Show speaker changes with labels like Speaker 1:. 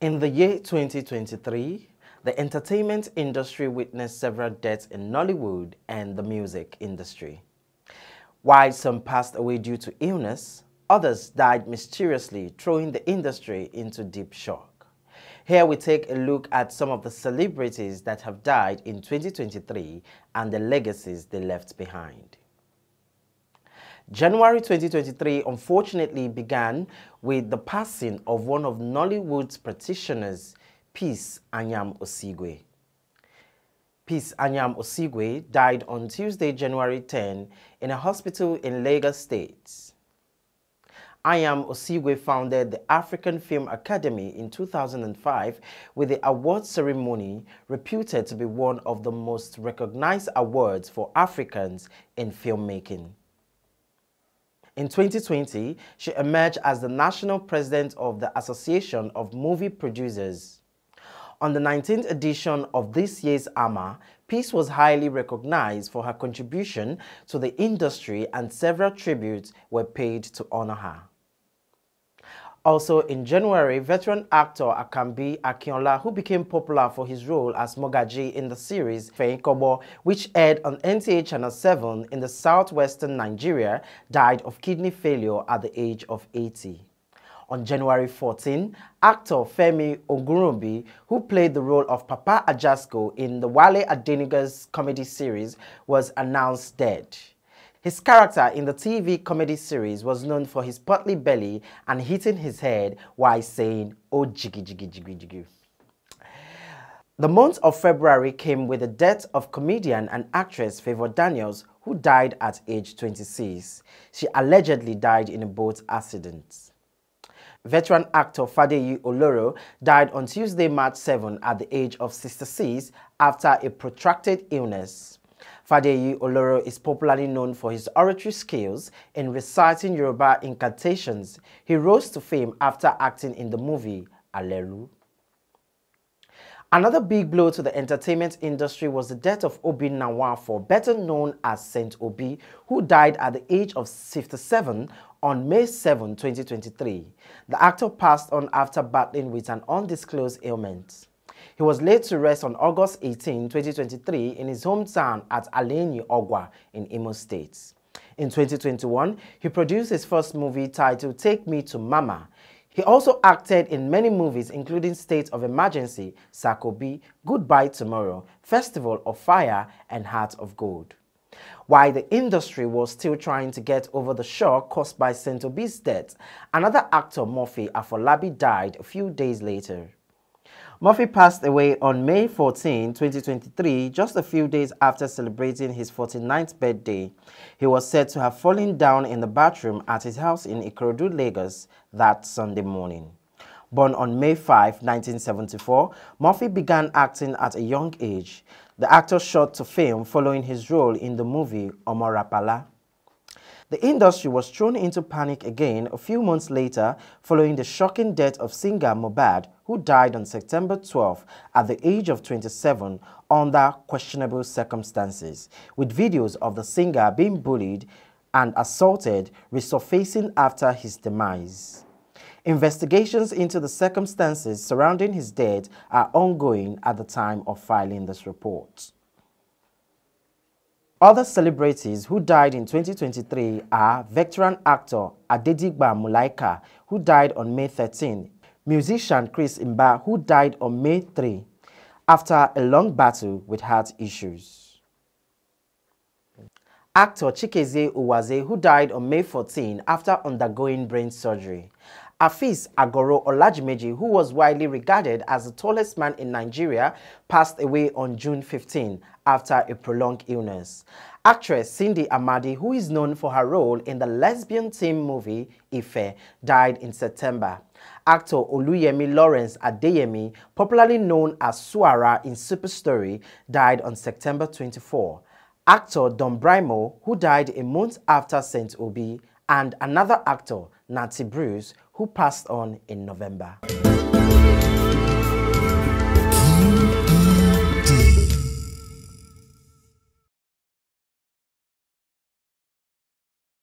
Speaker 1: In the year 2023, the entertainment industry witnessed several deaths in Nollywood and the music industry. While some passed away due to illness, others died mysteriously, throwing the industry into deep shock. Here we take a look at some of the celebrities that have died in 2023 and the legacies they left behind. January 2023 unfortunately began with the passing of one of Nollywood's practitioners, Peace Anyiam Osigwe. Peace Anyiam Osigwe died on Tuesday, January 10 in a hospital in Lagos State. Anyiam Osigwe founded the African Film Academy in 2005 with the award ceremony reputed to be one of the most recognized awards for Africans in filmmaking. In 2020, she emerged as the national president of the Association of Movie Producers. On the 19th edition of this year's AMA, Peace was highly recognized for her contribution to the industry and several tributes were paid to honor her. Also in January, veteran actor Akambi Akinola, who became popular for his role as Mogaji in the series Feinkobo, which aired on NTA Channel 7 in the southwestern Nigeria, died of kidney failure at the age of 80. On January 14, actor Femi Ogunrombi, who played the role of Papa Ajasco in the Wale Adenuga's comedy series, was announced dead. His character in the TV comedy series was known for his portly belly and hitting his head while saying, oh jiggy jiggy jiggy jiggy. The month of February came with the death of comedian and actress Favour Daniels, who died at age 26. She allegedly died in a boat accident. Veteran actor Fadeyi Oloro died on Tuesday, March 7 at the age of 66 after a protracted illness. Fadeyi Oloro is popularly known for his oratory skills in reciting Yoruba incantations. He rose to fame after acting in the movie Aleru. Another big blow to the entertainment industry was the death of Obi Nwafor, better known as Saint Obi, who died at the age of 57 on May 7, 2023. The actor passed on after battling with an undisclosed ailment. He was laid to rest on August 18, 2023 in his hometown at Aleni Ogwa in Imo State. In 2021, he produced his first movie titled Take Me to Mama. He also acted in many movies including State of Emergency, Sakobi, Goodbye Tomorrow, Festival of Fire, and Heart of Gold. While the industry was still trying to get over the shock caused by Obi's death, another actor, Murphy Afolabi, died a few days later. Murphy passed away on May 14, 2023, just a few days after celebrating his 49th birthday. He was said to have fallen down in the bathroom at his house in Ikorodu, Lagos that Sunday morning. Born on May 5, 1974, Murphy began acting at a young age. The actor shot to fame following his role in the movie Omorapala. The industry was thrown into panic again a few months later following the shocking death of singer Mohbad, who died on September 12 at the age of 27 under questionable circumstances, with videos of the singer being bullied and assaulted resurfacing after his demise. Investigations into the circumstances surrounding his death are ongoing at the time of filing this report. Other celebrities who died in 2023 are veteran actor Adedigba Mulaika, who died on May 13, musician Chris Mba, who died on May 3 after a long battle with heart issues. Actor Chikezie Uwaze, who died on May 14 after undergoing brain surgery. Afis Agoro Olajimeji, who was widely regarded as the tallest man in Nigeria, passed away on June 15 after a prolonged illness. Actress Cindy Amadi, who is known for her role in the lesbian teen movie Ife, died in September. Actor Oluyemi Lawrence Adeyemi, popularly known as Suara in Super Story, died on September 24. Actor Don Brymo, who died a month after St. Obi, and another actor, Nancy Bruce, who passed on in November.